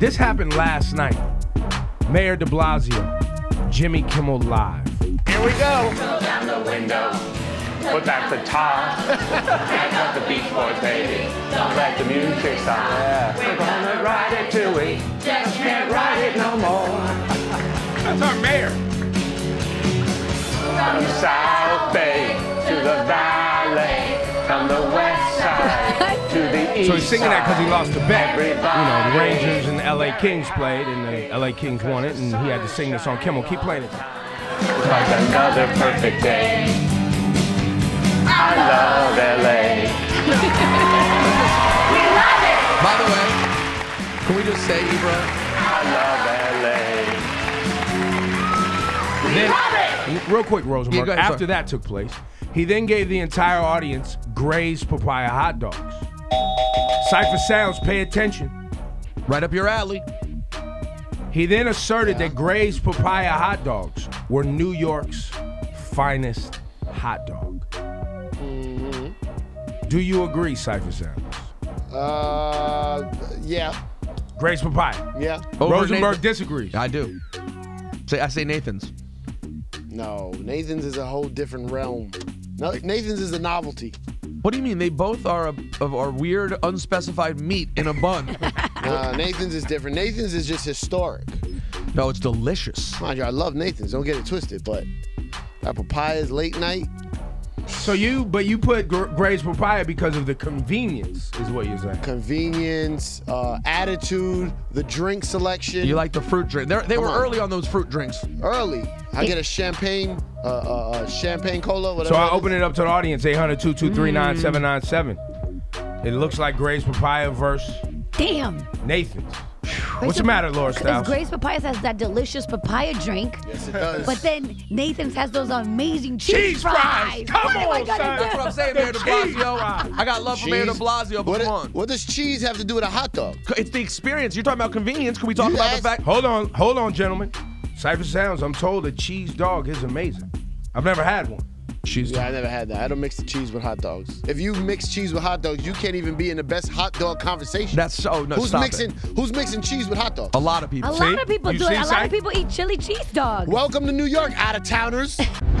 This happened last night. Mayor de Blasio, Jimmy Kimmel Live. Here we go. Down the window. Put back the top. Back up the Beach Boys, baby. Don't let the music stop. Yeah. We're gonna ride it till we just can't ride it no more. That's our mayor. From the South Bay to the Valley. So he's singing that because he lost the bet. You know, the Rangers and the LA Kings played, and the LA Kings won it, and he had to sing this song. Kimmel, keep playing it. It's like another perfect day. I love LA. By the way, can we just say, Ebro, I love LA. Then, real quick, Rosenberg. Yeah, ahead, after sorry. that took place, he then gave the entire audience Gray's papaya hot dogs. Cipha Sounds, pay attention. right up your alley? He then asserted that Gray's papaya hot dogs were New York's finest hot dog. Mm-hmm. Do you agree, Cipha Sounds? Uh, yeah, Gray's papaya. yeah. Over Rosenberg Nathan- disagrees. I do. Say I say Nathan's. No, Nathan's is a whole different realm. No, Nathan's is a novelty. What do you mean? They both are a, of are weird, unspecified meat in a bun. Uh, Nathan's is different. Nathan's is just historic. no, it's delicious. Mind you, I love Nathan's. Don't get it twisted, but that papayas late night. So you, but you put Gr- Gray's papaya because of the convenience, is what you're saying. convenience, uh, attitude, the drink selection. You like the fruit drink? They're, they Come were on. early on those fruit drinks. early? I get a champagne, uh, uh, uh, champagne cola, whatever. So I open it up to the audience, 800 223 9797. It looks like Gray's papaya versus Damn. Nathan's. What's the matter, Laura Because Stylez? Gray's Papayas has that delicious papaya drink. Yes, it does. But then Nathan's has those amazing cheese, Cheese fries. Come what I on, gonna son. do? That's what I'm saying, Mayor de Blasio. I got love for Mayor de Blasio, but what, come it- on. what does cheese have to do with a hot dog? It's the experience. You're talking about convenience. Can we talk You about asked- the fact? Hold on, hold on, gentlemen. Cipha Sounds, I'm told a cheese dog is amazing. I've never had one. She's Yeah, I never had that. I don't mix the cheese with hot dogs. If you mix cheese with hot dogs, you can't even be in the best hot dog conversation. That's so no. who's stop mixing? It. Who's mixing cheese with hot dogs? A lot of people. A See? lot of people You do see, it. A lot of people eat chili cheese dogs. Welcome to New York, out of towners.